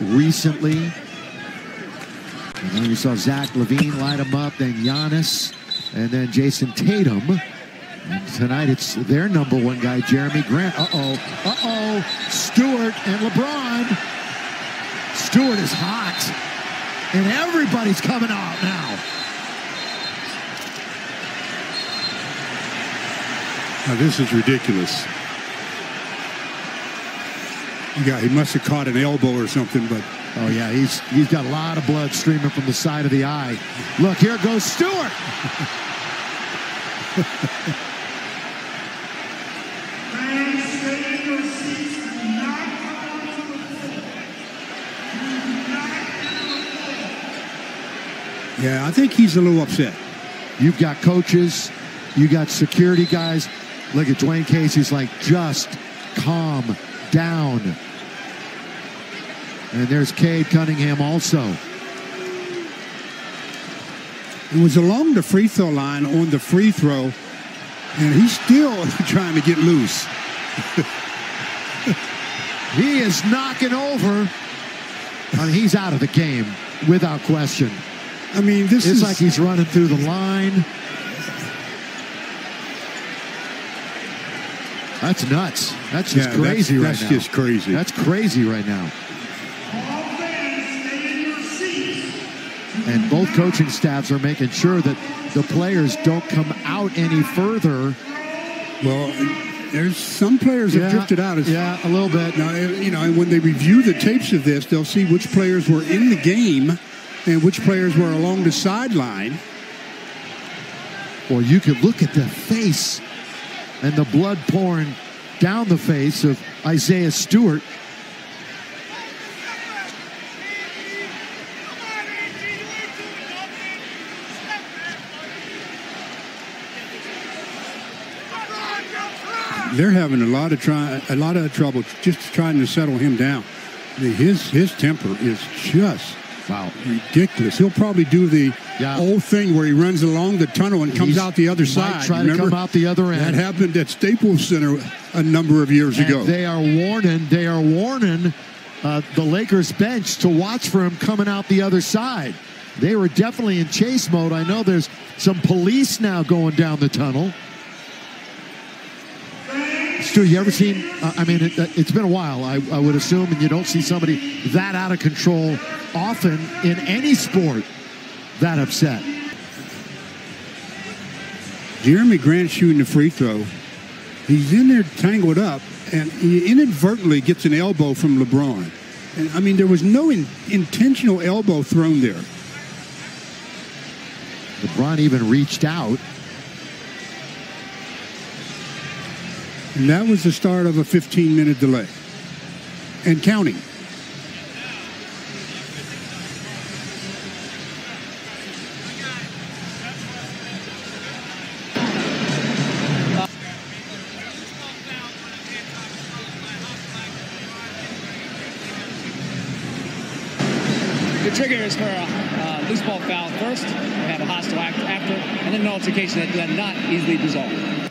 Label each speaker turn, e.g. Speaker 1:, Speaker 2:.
Speaker 1: recently. And then you saw Zach LaVine light him up, then Giannis, and then Jayson Tatum. And tonight it's their number one guy, Jerami Grant. Uh-oh, uh-oh, Stewart and LeBron. Stewart is hot, and everybody's coming out now.
Speaker 2: Now, this is ridiculous. Yeah, he must have caught an elbow or something, but
Speaker 1: Oh yeah, he's he's got a lot of blood streaming from the side of the eye. Look, here goes Stewart.
Speaker 2: yeah, I think he's a little upset.
Speaker 1: You've got coaches, you got security guys. Look at Dwane Casey's like, just calm down. And there's Cade Cunningham also.
Speaker 2: It was along the free throw line on the free throw, and he's still trying to get loose.
Speaker 1: he is knocking over. I mean, he's out of the game without question.
Speaker 2: I mean, this
Speaker 1: it's
Speaker 2: is
Speaker 1: like he's running through the line. That's nuts. That's just
Speaker 2: Yeah,
Speaker 1: crazy
Speaker 2: that's-
Speaker 1: right
Speaker 2: that's
Speaker 1: now.
Speaker 2: just crazy.
Speaker 1: That's crazy right now. And both coaching staffs are making sure that the players don't come out any further.
Speaker 2: well. There's some players have drifted out. As,
Speaker 1: yeah, a little bit.
Speaker 2: Now, eh, you know, and when they review the tapes of this, they'll see which players were in the game and which players were along the sideline.
Speaker 1: Or you could look at the face and the blood pouring down the face of Isaiah Stewart.
Speaker 2: They're having a lot of try, a lot of trouble just trying to settle him down. His his temper is just
Speaker 1: Wow.
Speaker 2: ridiculous. He'll probably do the
Speaker 1: Yeah.
Speaker 2: old thing where he runs along the tunnel and comes
Speaker 1: He's-
Speaker 2: out the other side.
Speaker 1: try to
Speaker 2: Remember?
Speaker 1: come out the other end.
Speaker 2: That happened at Staples Center a number of years
Speaker 1: And
Speaker 2: ago.
Speaker 1: they are warning, they are warning uh, the Lakers bench to watch for him coming out the other side. They were definitely in chase mode. I know there's some police now going down the tunnel. Stu, you ever seen? Uh, I mean, it, it's been a while. I, I would assume, and you don't see somebody that out of control often in any sport that upset.
Speaker 2: Jerami Grant shooting the free throw. He's in there tangled up, and he inadvertently gets an elbow from LeBron. And I mean, there was no in, intentional elbow thrown there.
Speaker 1: LeBron even reached out.
Speaker 2: And that was the start of a 15 minute delay. And counting.
Speaker 3: The trigger is for a uh, loose ball foul first. We have a hostile act after, and then an altercation that then not easily resolved.